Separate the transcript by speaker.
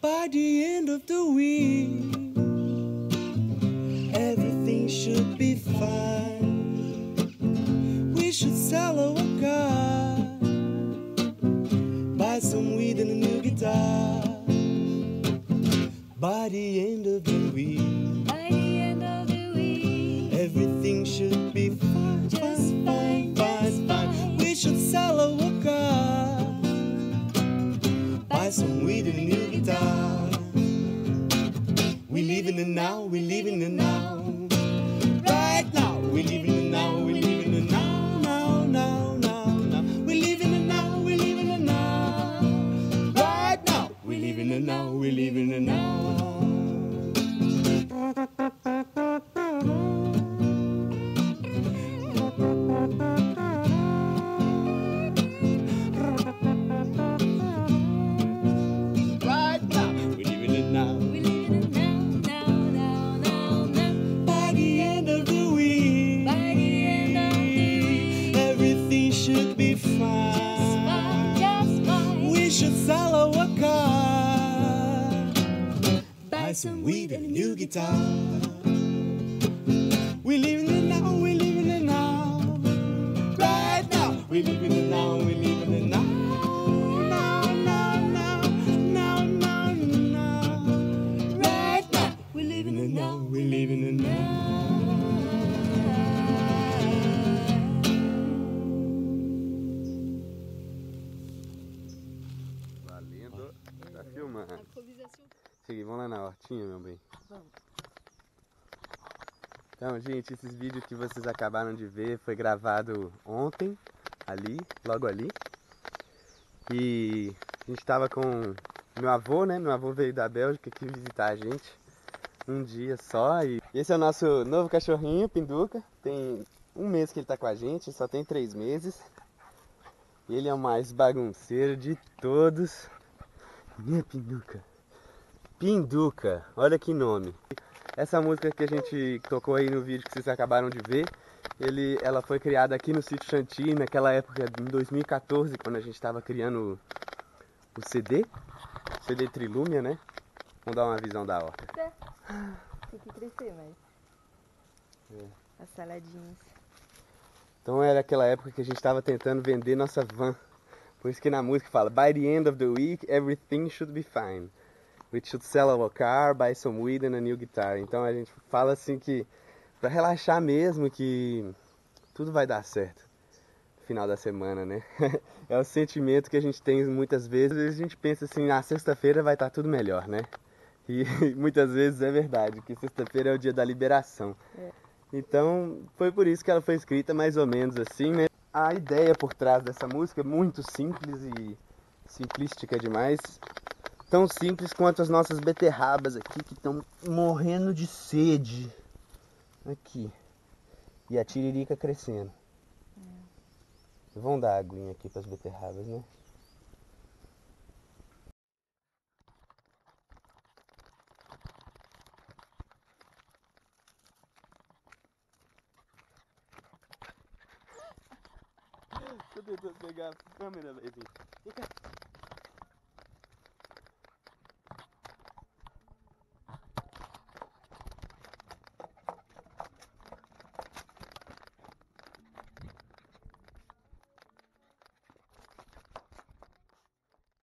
Speaker 1: By the end of the week, everything should be fine. By the end of the week,
Speaker 2: By the end of the week,
Speaker 1: everything should be should be
Speaker 2: fine,
Speaker 1: fine.
Speaker 2: Buy
Speaker 1: some weed and a new guitar. We live in the now, we live in the now. Right now, we live in the now, we live in the now. Now, now, now, now, now, now. Right now,
Speaker 2: We live
Speaker 1: in
Speaker 2: in
Speaker 1: the
Speaker 2: the
Speaker 1: now,
Speaker 2: now,
Speaker 1: we live in the now.
Speaker 3: Valendo. Tá filmando. Cheguei, vamos lá na hortinha, meu bem.
Speaker 2: Vamos.
Speaker 3: Então, gente, esses vídeos que vocês acabaram de ver foi gravado ontem, ali, logo ali. E a gente tava com meu avô, né? Meu avô veio da Bélgica aqui visitar a gente um dia só. E esse é o nosso novo cachorrinho, Pinduca. Tem um mês que ele tá com a gente, só tem três meses. Ele é o mais bagunceiro de todos. Minha Pinduca. Pinduca, olha que nome. Essa música que a gente tocou aí no vídeo que vocês acabaram de ver, ele, ela foi criada aqui no sítio Chantilly, naquela época, em 2014, quando a gente estava criando o, o CD, CD Trilúmia, né? Vamos dar uma visão da horta.
Speaker 2: Tem que crescer, mas.
Speaker 3: É.
Speaker 2: As saladinhas.
Speaker 3: Então era aquela época que a gente estava tentando vender nossa van. Por isso que na música fala, by the end of the week, everything should be fine. We should sell our car, buy some weed and a new guitar. Então a gente fala assim que, pra relaxar mesmo, que tudo vai dar certo no final da semana, né? é o sentimento que a gente tem muitas vezes. A gente pensa assim, na sexta-feira vai estar tudo melhor, né? E muitas vezes é verdade, que sexta-feira é o dia da liberação. Então, foi por isso que ela foi escrita mais ou menos assim, né? A ideia por trás dessa música é muito simples e simplística demais. Tão simples quanto as nossas beterrabas aqui que estão morrendo de sede. Aqui. E a tiririca crescendo. Vamos dar aguinha aqui para as beterrabas, né? Tô tentando pegar a câmera, velho. Vem cá.